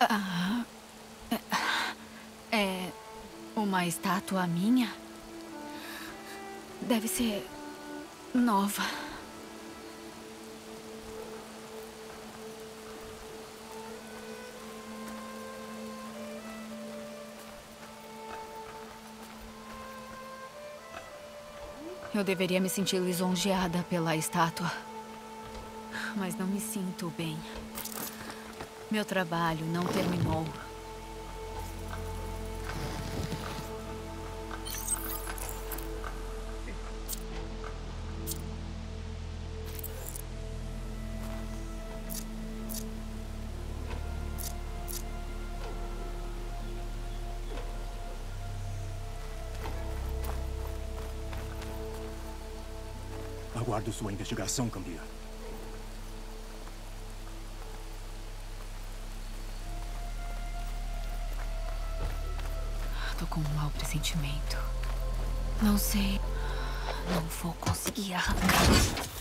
Ah, é uma estátua minha? Deve ser nova. Eu deveria me sentir lisonjeada pela estátua. Mas não me sinto bem. Meu trabalho não terminou. Aguardo sua investigação, Cambia. Tô com um mau pressentimento. Não sei. Não vou conseguir arrancar.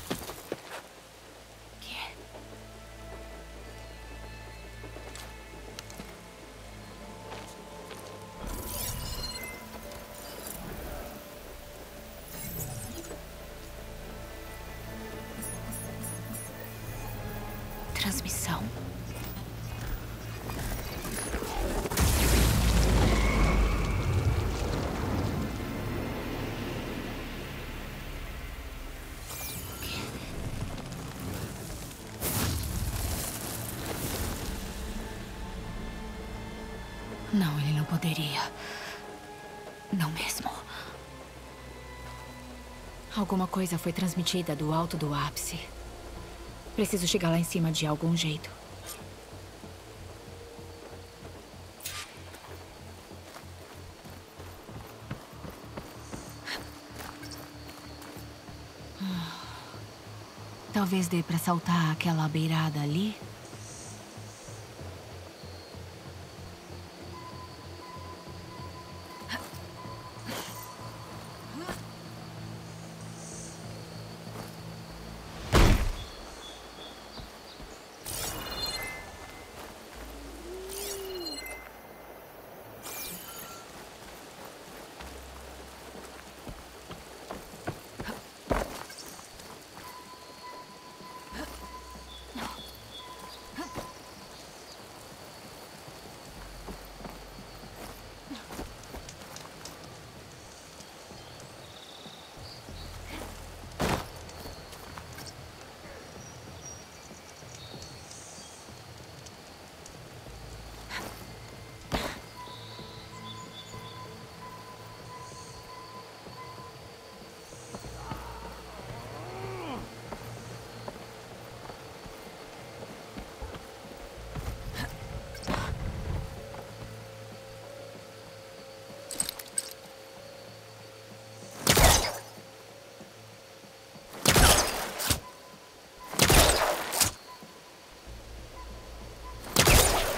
Alguma coisa foi transmitida do alto do ápice. Preciso chegar lá em cima de algum jeito. Talvez dê pra saltar aquela beirada ali.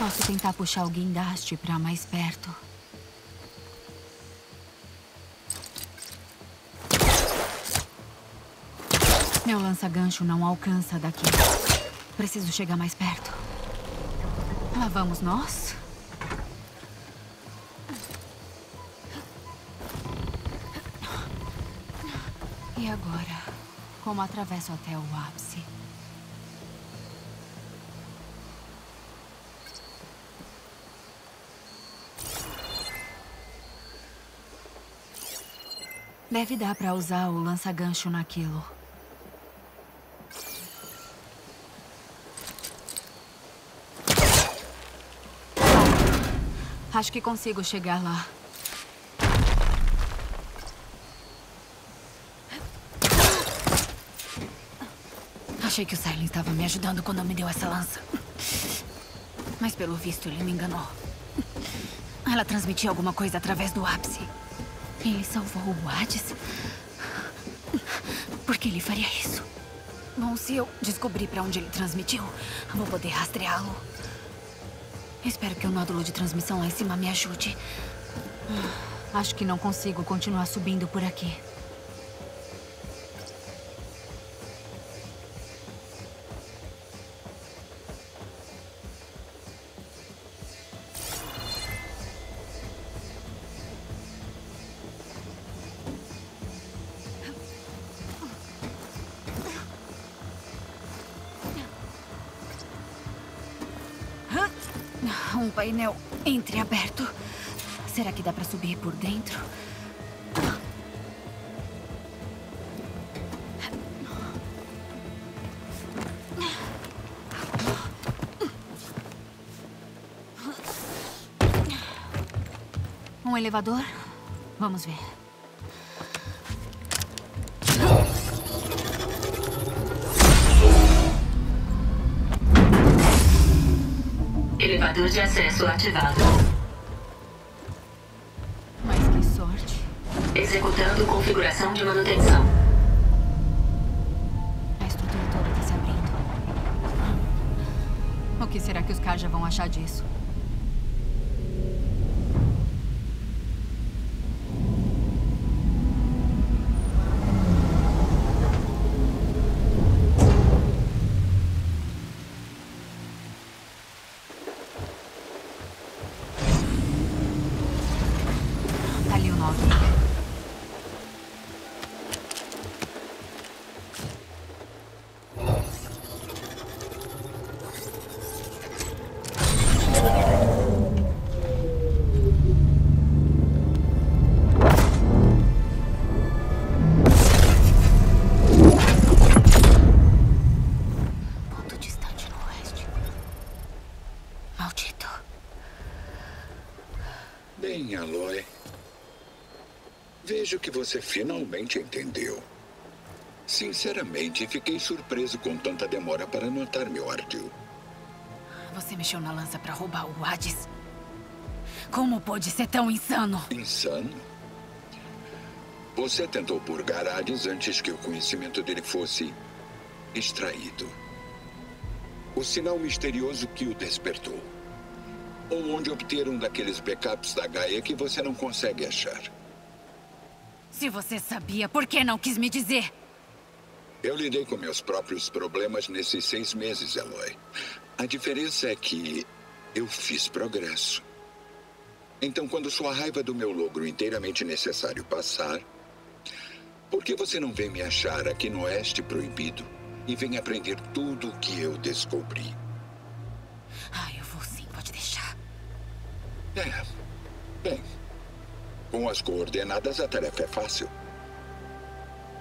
Posso tentar puxar o guindaste pra mais perto. Meu lança-gancho não alcança daqui. Preciso chegar mais perto. Lá vamos nós? E agora? Como atravesso até o ápice? Deve dar pra usar o lança-gancho naquilo. Acho que consigo chegar lá. Achei que o Silent estava me ajudando quando me deu essa lança. Mas pelo visto ele me enganou. Ela transmitia alguma coisa através do ápice. Ele salvou o Hades? Por que ele faria isso? Bom, se eu descobrir pra onde ele transmitiu, vou poder rastreá-lo. Espero que o nódulo de transmissão lá em cima me ajude. Acho que não consigo continuar subindo por aqui. Painel entreaberto. Será que dá pra subir por dentro? Um elevador? Vamos ver. Elevador de acesso ativado. Mas que sorte. Executando configuração de manutenção. A estrutura toda tá se abrindo. O que será que os Kaja vão achar disso? Vejo que você finalmente entendeu. Sinceramente, fiquei surpreso com tanta demora para notar meu ardil. Você mexeu na lança pra roubar o Hades? Como pôde ser tão insano? Insano? Você tentou purgar Hades antes que o conhecimento dele fosse extraído. O sinal misterioso que o despertou. Ou onde obter um daqueles backups da Gaia que você não consegue achar. Se você sabia, por que não quis me dizer? Eu lidei com meus próprios problemas nesses seis meses, Eloy. A diferença é que eu fiz progresso. Então, quando sua raiva do meu logro inteiramente necessário passar, por que você não vem me achar aqui no Oeste Proibido e vem aprender tudo o que eu descobri? Ah, eu vou sim, pode deixar. É. Bem, com as coordenadas a tarefa é fácil.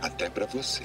Até para você.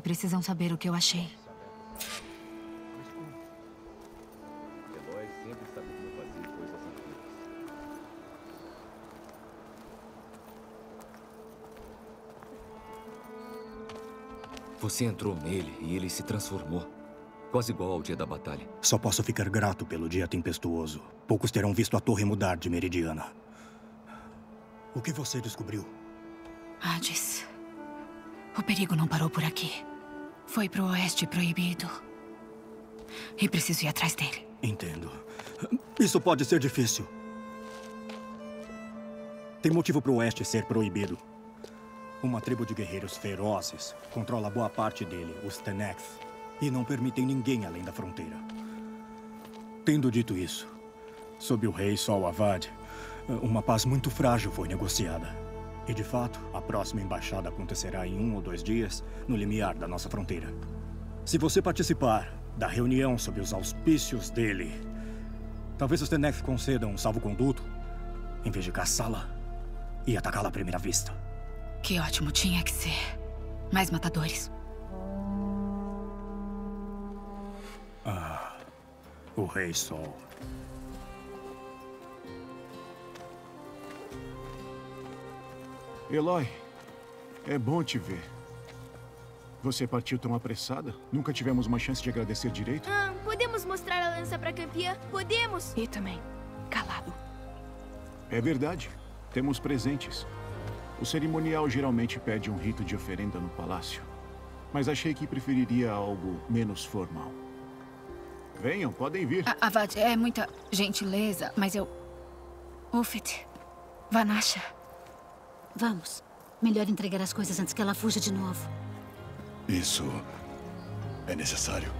Precisam saber o que eu achei. Você entrou nele e ele se transformou. Quase igual ao dia da batalha. Só posso ficar grato pelo dia tempestuoso. Poucos terão visto a torre mudar de meridiana. O que você descobriu? Hades. O perigo não parou por aqui. Foi pro oeste proibido. E preciso ir atrás dele. Entendo. Isso pode ser difícil. Tem motivo para o oeste ser proibido. Uma tribo de guerreiros ferozes controla boa parte dele, os Tenex, e não permitem ninguém além da fronteira. Tendo dito isso, sob o rei Sol Avad, uma paz muito frágil foi negociada. E de fato, a próxima embaixada acontecerá em um ou dois dias, no limiar da nossa fronteira. Se você participar da reunião sob os auspícios dele, talvez os Tenex concedam um salvo-conduto, em vez de caçá-la e atacá-la à primeira vista. Que ótimo tinha que ser. Mais matadores. O Rei Sol. Eloy, é bom te ver. Você partiu tão apressada? Nunca tivemos uma chance de agradecer direito? Ah, podemos mostrar a lança pra campeã? Podemos! E também, calado. É verdade. Temos presentes. O cerimonial geralmente pede um rito de oferenda no palácio. Mas achei que preferiria algo menos formal. Venham, podem vir. A Avad, é muita gentileza, mas eu... Ufit. Vanasha. Vamos. Melhor entregar as coisas antes que ela fuja de novo. Isso é necessário.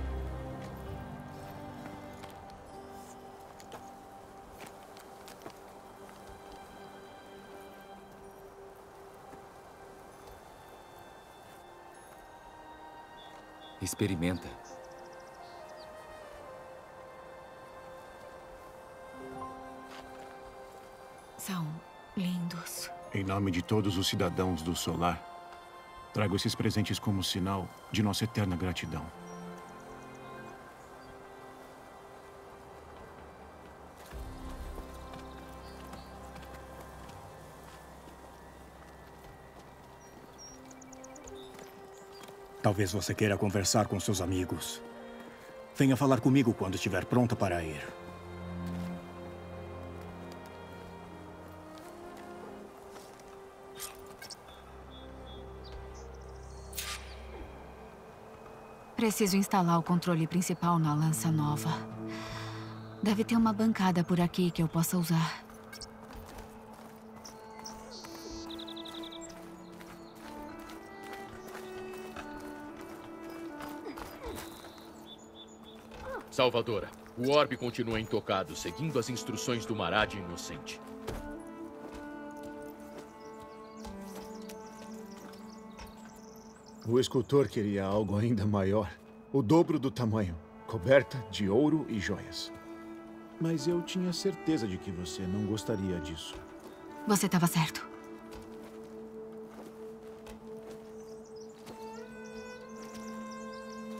Experimenta. Nome de todos os cidadãos do Solar, trago esses presentes como sinal de nossa eterna gratidão. Talvez você queira conversar com seus amigos. Venha falar comigo quando estiver pronta para ir. Preciso instalar o controle principal na lança nova. Deve ter uma bancada por aqui que eu possa usar. Salvadora, o orbe continua intocado, seguindo as instruções do Marad Inocente. O escultor queria algo ainda maior, o dobro do tamanho, coberta de ouro e joias. Mas eu tinha certeza de que você não gostaria disso. Você estava certo.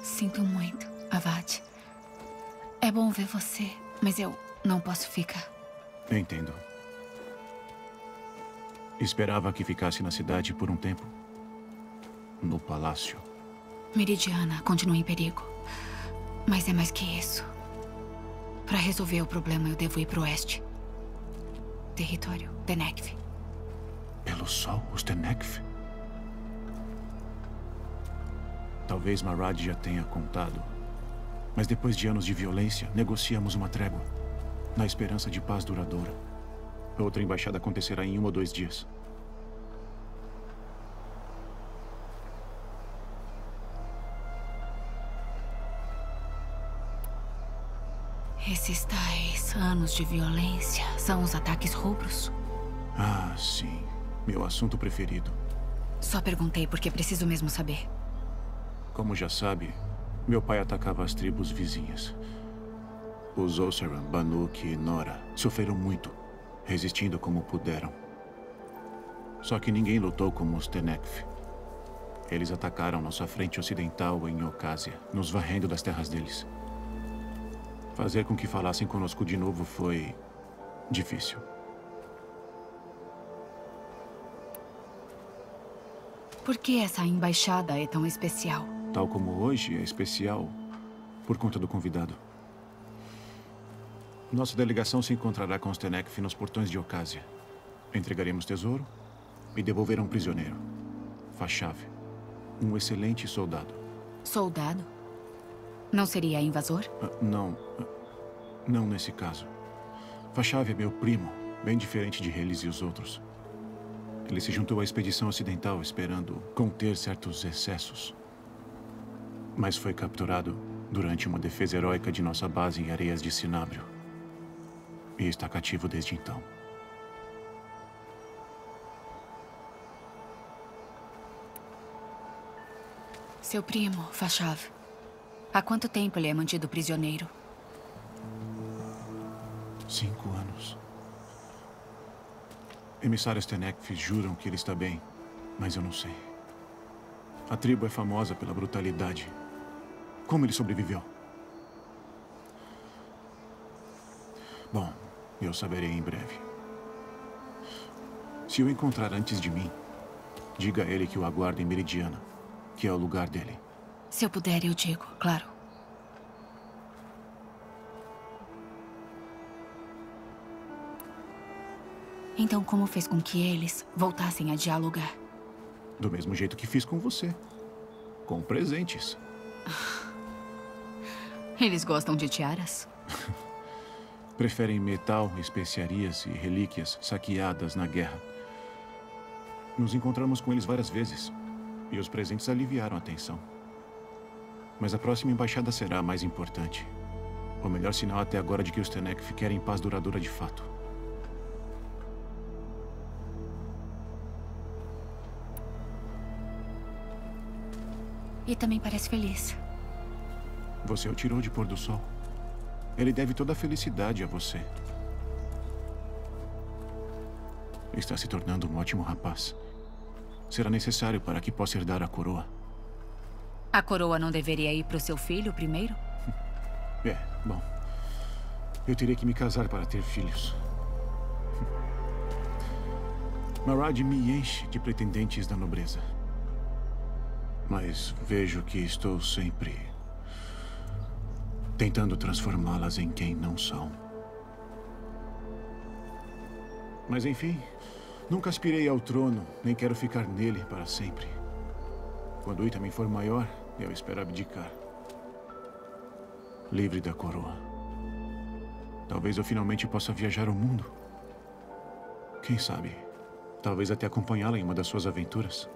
Sinto muito, Avad. É bom ver você, mas eu não posso ficar. Entendo. Esperava que ficasse na cidade por um tempo. No palácio. Meridiana continua em perigo. Mas é mais que isso. Para resolver o problema, eu devo ir para o oeste. Território Tenekv. Pelo sol, os Tenekv? Talvez Marad já tenha contado. Mas depois de anos de violência, negociamos uma trégua. Na esperança de paz duradoura. Outra embaixada acontecerá em um ou dois dias. Esses tais anos de violência são os ataques rubros? Ah, sim. Meu assunto preferido. Só perguntei porque preciso mesmo saber. Como já sabe, meu pai atacava as tribos vizinhas. Os Osseran, Banuk e Nora sofreram muito, resistindo como puderam. Só que ninguém lutou como os Tenekf. Eles atacaram nossa frente ocidental em Ocásia, nos varrendo das terras deles. Fazer com que falassem conosco de novo foi difícil. Por que essa embaixada é tão especial? Tal como hoje é especial por conta do convidado. Nossa delegação se encontrará com os Tenekf nos portões de Ocásia. Entregaremos tesouro e devolverão um prisioneiro. Fachave. Um excelente soldado. Soldado? Não seria invasor? Ah, não. Não nesse caso. Fachave é meu primo, bem diferente de Relis e os outros. Ele se juntou à expedição ocidental esperando conter certos excessos. Mas foi capturado durante uma defesa heróica de nossa base em areias de Sinábrio. E está cativo desde então. Seu primo, Fachav. Há quanto tempo ele é mantido prisioneiro? Cinco anos. Emissários Tenekf juram que ele está bem, mas eu não sei. A tribo é famosa pela brutalidade. Como ele sobreviveu? Bom, eu saberei em breve. Se o encontrar antes de mim, diga a ele que o aguarda em Meridiana, que é o lugar dele. Se eu puder, eu digo, claro. Então, como fez com que eles voltassem a dialogar? Do mesmo jeito que fiz com você. Com presentes. Eles gostam de tiaras? Preferem metal, especiarias e relíquias saqueadas na guerra. Nos encontramos com eles várias vezes. E os presentes aliviaram a tensão. Mas a próxima embaixada será a mais importante. O melhor sinal até agora de que os Tenekf querem paz duradoura de fato. E também parece feliz. Você o tirou de pôr do sol. Ele deve toda a felicidade a você. Está se tornando um ótimo rapaz. Será necessário para que possa herdar a coroa. A coroa não deveria ir para o seu filho primeiro? É, bom. Eu teria que me casar para ter filhos. Marad me enche de pretendentes da nobreza. Mas vejo que estou sempre tentando transformá-las em quem não são. Mas enfim, nunca aspirei ao trono, nem quero ficar nele para sempre. Quando também for maior, eu espero abdicar. Livre da coroa. Talvez eu finalmente possa viajar ao mundo. Quem sabe? Talvez até acompanhá-la em uma das suas aventuras.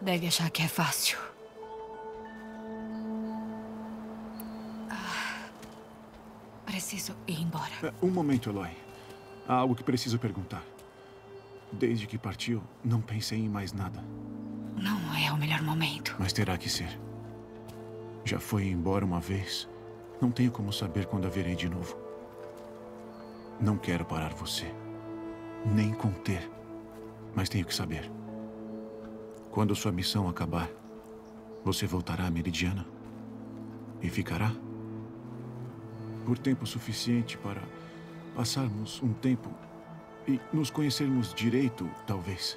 Deve achar que é fácil. Ah, preciso ir embora. É, um momento, Eloy. Há algo que preciso perguntar. Desde que partiu, não pensei em mais nada. É o melhor momento. Mas terá que ser. Já foi embora uma vez. Não tenho como saber quando a verei de novo. Não quero parar você. Nem conter. Mas tenho que saber. Quando sua missão acabar, você voltará à Meridiana? E ficará? Por tempo suficiente para passarmos um tempo e nos conhecermos direito, talvez.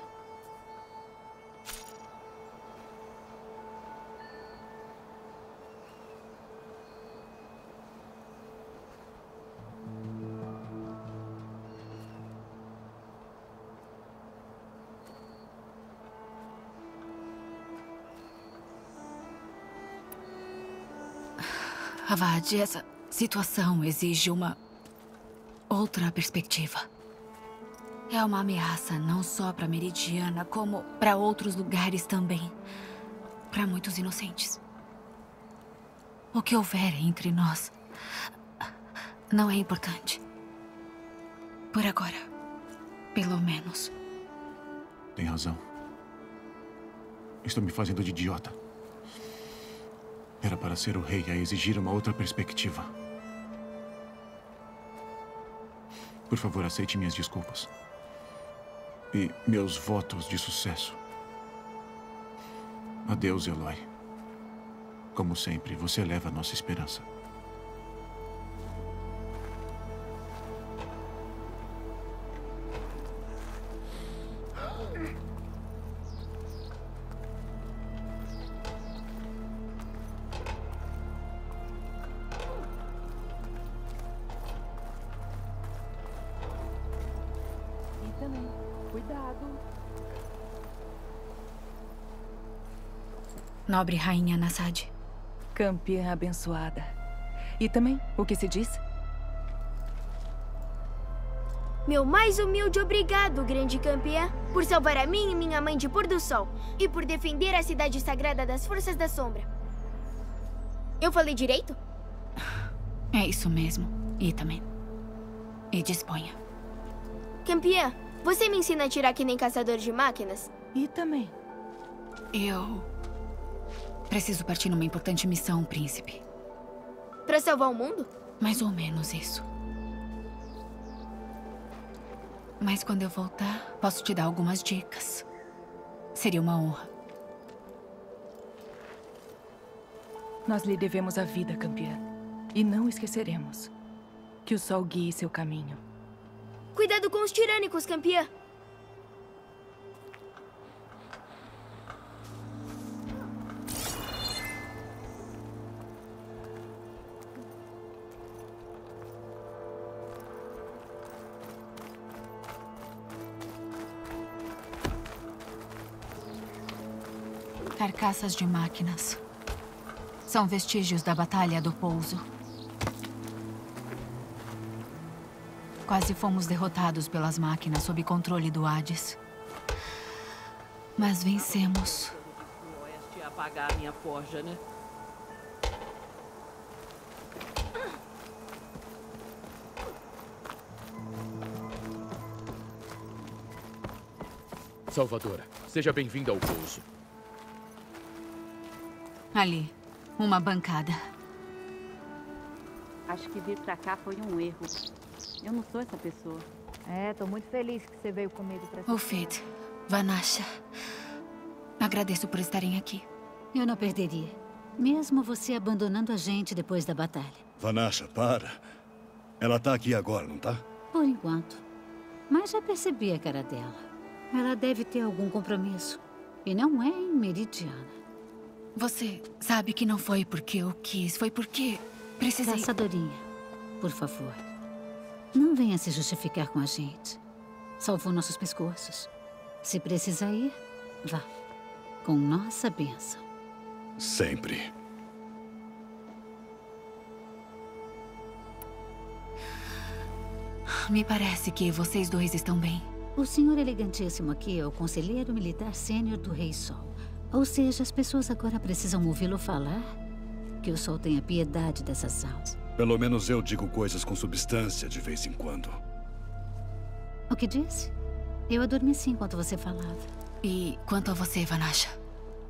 Avad, essa situação exige uma outra perspectiva. É uma ameaça não só para Meridiana, como para outros lugares também. Para muitos inocentes. O que houver entre nós não é importante. Por agora. Pelo menos. Tem razão. Estou me fazendo de idiota. Era para ser o rei a exigir uma outra perspectiva. Por favor, aceite minhas desculpas. E meus votos de sucesso. Adeus, Eloy. Como sempre, você leva a nossa esperança. Nobre Rainha Nassad. Campeã abençoada. E também, o que se diz? Meu mais humilde obrigado, grande campeã, por salvar a mim e minha mãe de pôr do sol e por defender a cidade sagrada das forças da sombra. Eu falei direito? É isso mesmo. E também. E disponha. Campeã, você me ensina a tirar que nem caçador de máquinas? E também. Eu. Preciso partir numa importante missão, príncipe. Para salvar o mundo? Mais ou menos isso. Mas quando eu voltar, posso te dar algumas dicas. Seria uma honra. Nós lhe devemos a vida, campeã. E não esqueceremos. Que o sol guie seu caminho. Cuidado com os tirânicos, campeã! Carcaças de máquinas. São vestígios da Batalha do Pouso. Quase fomos derrotados pelas máquinas sob controle do Hades. Mas vencemos. O Oeste apagar a minha forja, né? Salvadora, seja bem-vinda ao pouso. Ali, uma bancada. Acho que vir pra cá foi um erro. Eu não sou essa pessoa. É, tô muito feliz que você veio comigo pra... O Fed, Vanasha. Agradeço por estarem aqui. Eu não perderia. Mesmo você abandonando a gente depois da batalha. Vanasha, para. Ela tá aqui agora, não tá? Por enquanto. Mas já percebi a cara dela. Ela deve ter algum compromisso. E não é em Meridiana. Você sabe que não foi porque eu quis, foi porque precisei... Caçadorinha, por favor. Não venha se justificar com a gente. Salvou nossos pescoços. Se precisar ir, vá. Com nossa bênção. Sempre. Me parece que vocês dois estão bem. O senhor elegantíssimo aqui é o conselheiro militar sênior do Rei Sol. Ou seja, as pessoas agora precisam ouvi-lo falar que o Sol tenha piedade dessas almas. Pelo menos eu digo coisas com substância de vez em quando. O que disse? Eu adormeci enquanto você falava. E quanto a você, Vanasha?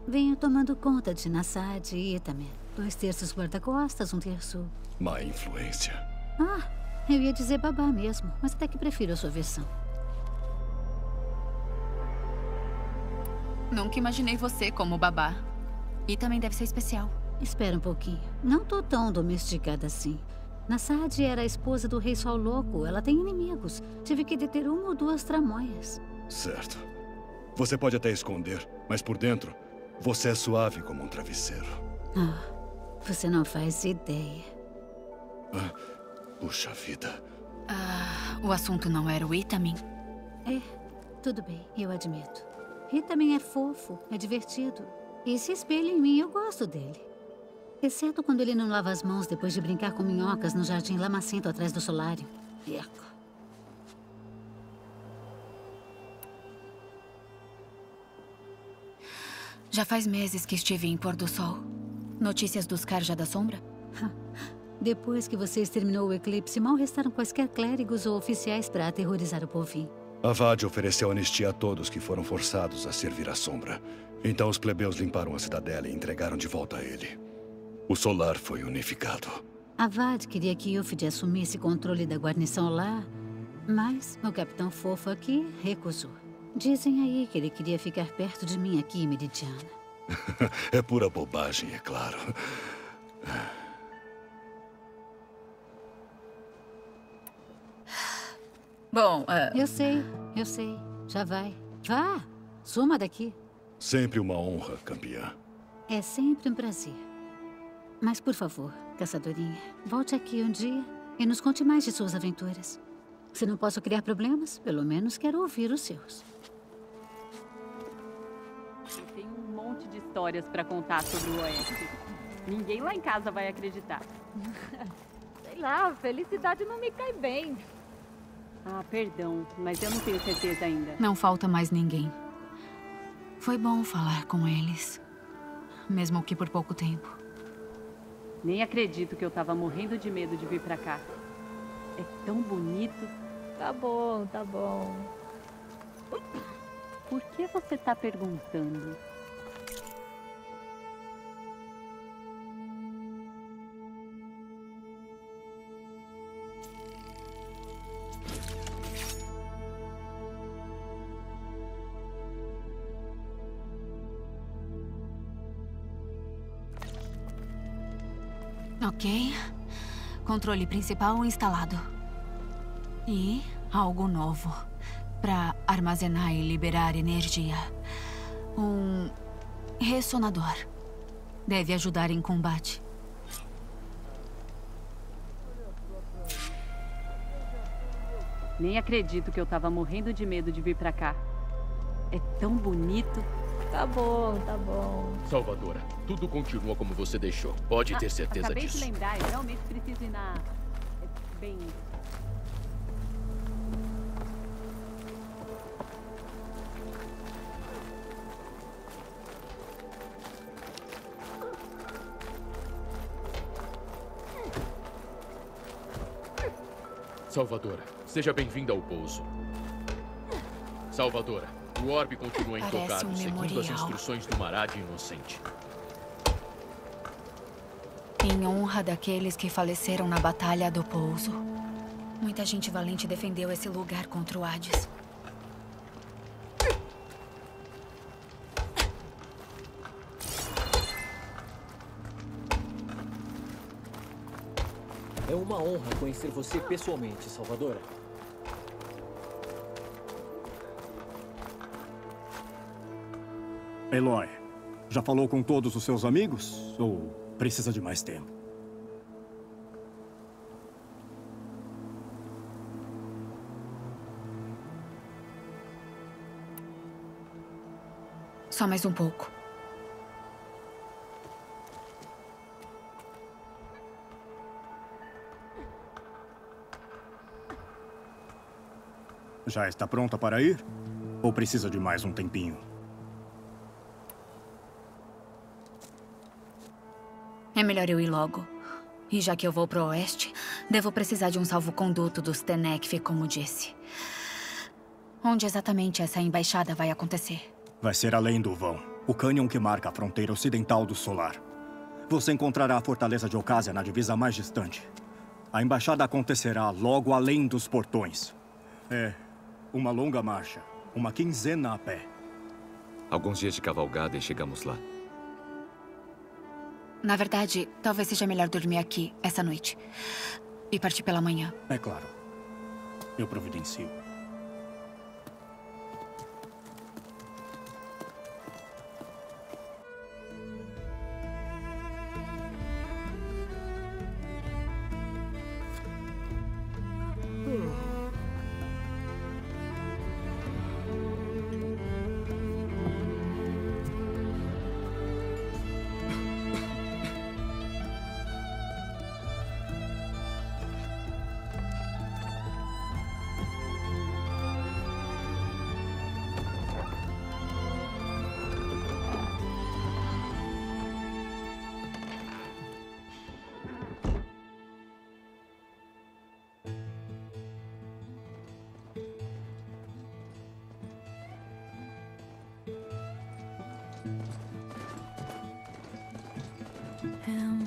Venho tomando conta de Nassad e Itamen. Dois terços guarda-costas, um terço... Má influência. Ah, eu ia dizer babá mesmo, mas até que prefiro a sua versão. Nunca imaginei você como babá. E também deve ser especial. Espera um pouquinho. Não tô tão domesticada assim. Nassad era a esposa do rei Sol Louco. Ela tem inimigos. Tive que deter uma ou duas tramóias. Certo. Você pode até esconder, mas por dentro, você é suave como um travesseiro. Ah, você não faz ideia. Ah, puxa vida. Ah, o assunto não era o Itamin? É, tudo bem, eu admito. Itamin é fofo, é divertido. E se espelha em mim, eu gosto dele. Exceto quando ele não lava as mãos depois de brincar com minhocas no jardim lamacento atrás do solário. Eco. Já faz meses que estive em Pôr do Sol. Notícias dos Carja da Sombra? Depois que você exterminou o eclipse, mal restaram quaisquer clérigos ou oficiais para aterrorizar o povinho. Avad ofereceu anistia a todos que foram forçados a servir à sombra. Então os plebeus limparam a cidadela e entregaram de volta a ele. O solar foi unificado. Avad queria que Ilfid assumisse controle da guarnição lá, mas o capitão fofo aqui recusou. Dizem aí que ele queria ficar perto de mim aqui Meridiana. é pura bobagem, é claro. Bom, uh... Eu sei, eu sei. Já vai. Vá, suma daqui. Sempre uma honra, campeã. É sempre um prazer. Mas, por favor, caçadorinha, volte aqui um dia e nos conte mais de suas aventuras. Se não posso criar problemas, pelo menos quero ouvir os seus. Eu tenho um monte de histórias para contar sobre o Oeste. Ninguém lá em casa vai acreditar. Sei lá, felicidade não me cai bem. Ah, perdão, mas eu não tenho certeza ainda. Não falta mais ninguém. Foi bom falar com eles. Mesmo que por pouco tempo. Nem acredito que eu tava morrendo de medo de vir pra cá. É tão bonito. Tá bom, tá bom. Por que você tá perguntando? Controle principal instalado. E algo novo. Para armazenar e liberar energia. Um ressonador. Deve ajudar em combate. Nem acredito que eu tava morrendo de medo de vir pra cá. É tão bonito. Tá bom, tá bom. Salvadora, tudo continua como você deixou. Pode ter certeza Acabei disso. de lembrar, eu realmente preciso ir na... é, Bem... Salvadora, seja bem-vinda ao pouso. Salvadora, o orbe continua Parece intocado, um seguindo as memorial. instruções do Marad inocente. Em honra daqueles que faleceram na Batalha do Pouso. Muita gente valente defendeu esse lugar contra o Hades. É uma honra conhecer você pessoalmente, Salvadora. Eloy, já falou com todos os seus amigos? Ou precisa de mais tempo? Só mais um pouco. Já está pronta para ir? Ou precisa de mais um tempinho? É melhor eu ir logo. E já que eu vou pro oeste, devo precisar de um salvo-conduto dos Tenekf, como disse. Onde exatamente essa embaixada vai acontecer? Vai ser além do vão. O cânion que marca a fronteira ocidental do Solar. Você encontrará a fortaleza de Ocásia na divisa mais distante. A embaixada acontecerá logo além dos portões. É uma longa marcha. Uma quinzena a pé. Alguns dias de cavalgada e chegamos lá. Na verdade, talvez seja melhor dormir aqui essa noite. E partir pela manhã. É claro. Eu providencio. am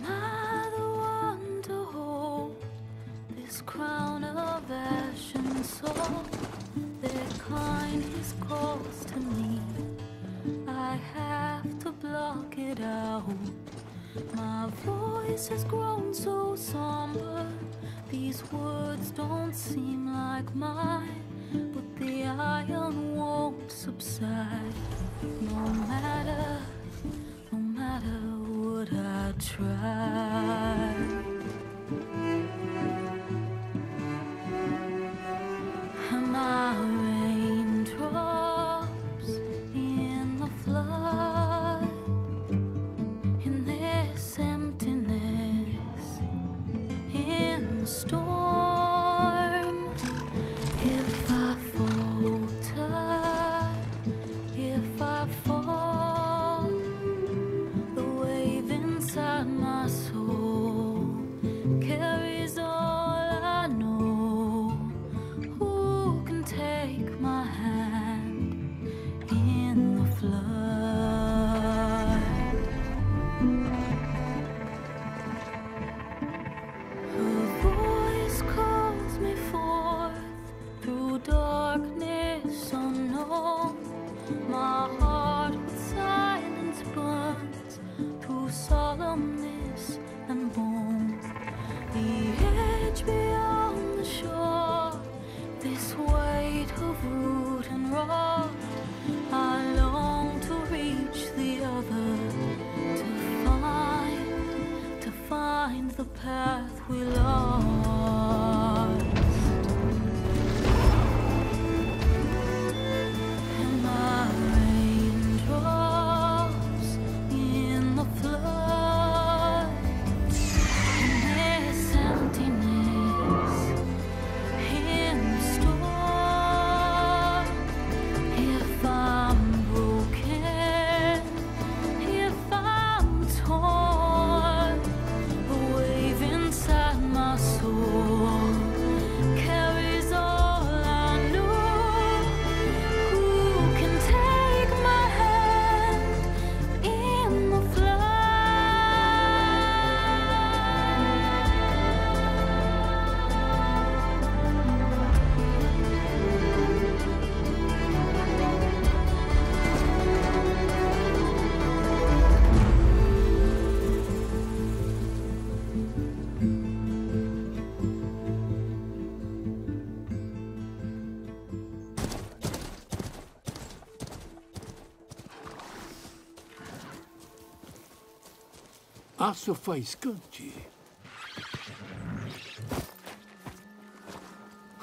Aço faiscante.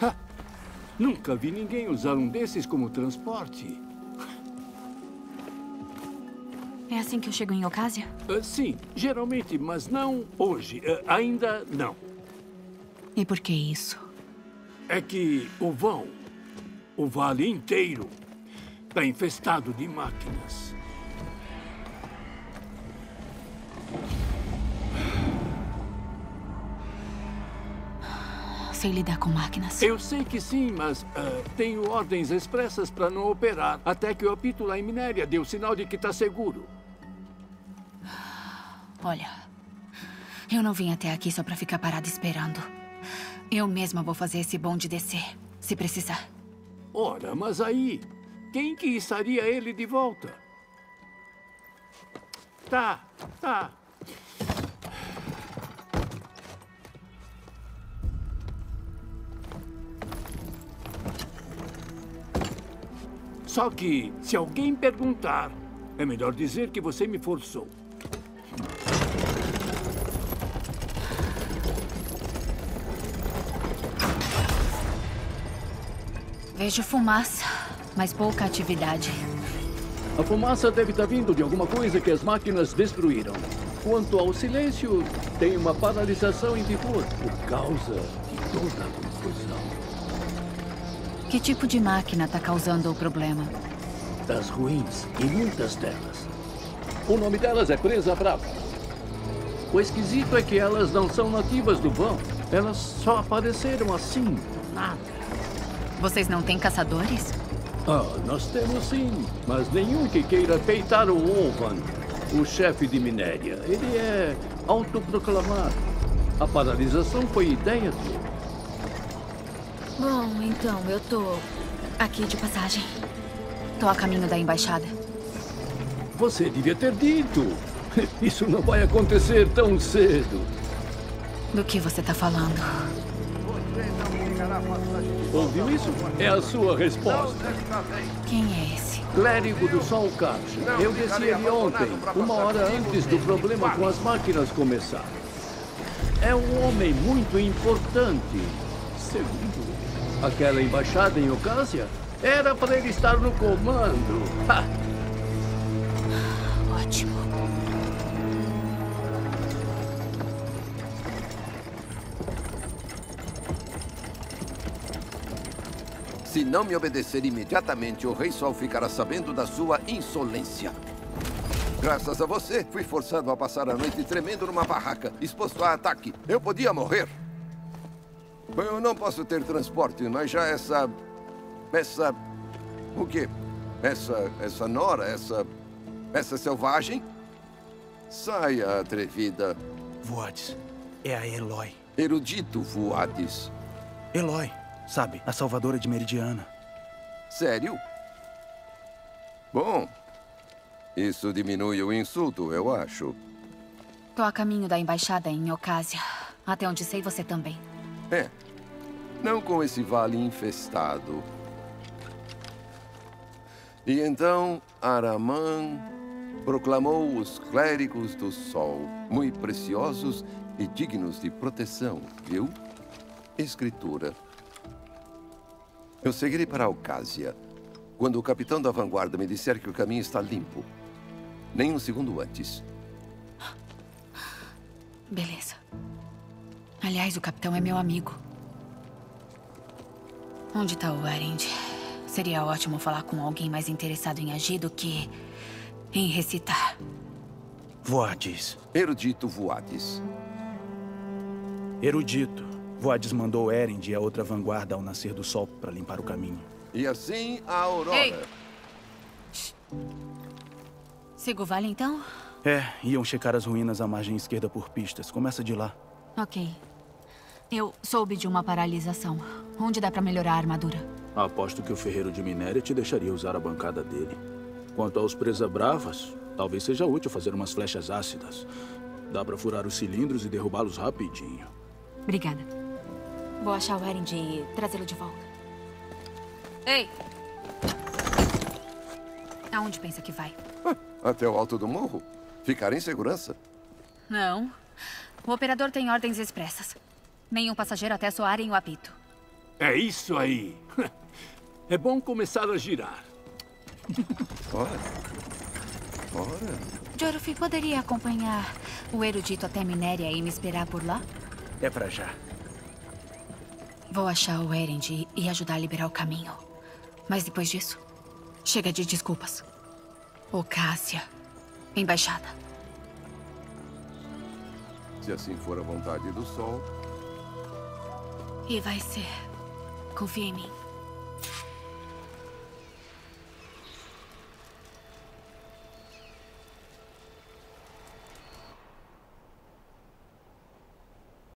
Ha! Nunca vi ninguém usar um desses como transporte. É assim que eu chego em Ocásia? Ah, sim, geralmente, mas não hoje. Ah, ainda não. E por que isso? É que o vão, o vale inteiro, está infestado de máquinas. Sei lidar com máquinas. Eu sei que sim, mas ah, tenho ordens expressas para não operar até que o apito lá em Minéria dê o sinal de que está seguro. Olha, eu não vim até aqui só para ficar parada esperando. Eu mesma vou fazer esse bonde descer, se precisar. Ora, mas aí, quem que estaria ele de volta? Tá, tá. Só que, se alguém perguntar, é melhor dizer que você me forçou. Vejo fumaça, mas pouca atividade. A fumaça deve estar vindo de alguma coisa que as máquinas destruíram. Quanto ao silêncio, tem uma paralisação em vigor por causa de toda a confusão. Que tipo de máquina está causando o problema? Das ruins, e muitas delas. O nome delas é Presa Brava. O esquisito é que elas não são nativas do vão. Elas só apareceram assim, nada. Vocês não têm caçadores? Ah, nós temos sim, mas nenhum que queira peitar o Ovan, o chefe de minéria. Ele é autoproclamado. A paralisação foi ideia dele. Bom, então, eu tô aqui de passagem. Tô a caminho da embaixada. Você devia ter dito. Isso não vai acontecer tão cedo. Do que você tá falando? Ouviu isso? É a sua resposta. Quem é esse? Clérigo do Sol Caixa. Eu desci ele ontem, uma hora antes do problema com as máquinas começar. É um homem muito importante. Segundo aquela embaixada em Ocásia, era para ele estar no comando. Ha! Ótimo. Se não me obedecer imediatamente, o Rei Sol ficará sabendo da sua insolência. Graças a você, fui forçado a passar a noite tremendo numa barraca, exposto a ataque. Eu podia morrer. Bem, Eu não posso ter transporte, mas já essa... Essa... O quê? Essa... Essa nora, essa... Essa selvagem? Saia, atrevida. Voades, é a Eloy. Erudito Voades. Eloy, sabe, a salvadora de Meridiana. Sério? Bom, isso diminui o insulto, eu acho. Tô a caminho da embaixada em Ocásia. Até onde sei, você também. É. Não com esse vale infestado. E então Aramã proclamou os clérigos do sol, muito preciosos e dignos de proteção, viu? Escritura. Eu seguirei para Alcásia quando o capitão da vanguarda me disser que o caminho está limpo. Nem um segundo antes. Beleza. Aliás, o capitão é meu amigo. Onde tá o Erend? Seria ótimo falar com alguém mais interessado em agir do que em recitar. Voades. Erudito Voades. Erudito. Voades mandou Erend e a outra vanguarda ao nascer do sol para limpar o caminho. E assim a Aurora. Ei! Siga o vale, então? É, iam checar as ruínas à margem esquerda por pistas. Começa de lá. Ok. Eu soube de uma paralisação. Onde dá pra melhorar a armadura? Aposto que o ferreiro de minério te deixaria usar a bancada dele. Quanto aos presa-bravas, talvez seja útil fazer umas flechas ácidas. Dá pra furar os cilindros e derrubá-los rapidinho. Obrigada. Vou achar o Erend e trazê-lo de volta. Ei! Aonde pensa que vai? Até o alto do morro. Ficar em segurança. Não. O operador tem ordens expressas. Nenhum passageiro até soarem o apito. É isso aí. É bom começar a girar. Ora. Ora. Joruf, poderia acompanhar o erudito até Minéria e me esperar por lá? É pra já. Vou achar o Erend e ajudar a liberar o caminho. Mas depois disso, chega de desculpas. Ô, Cássia. Embaixada. Se assim for a vontade do sol, E vai ser. Confia em mim.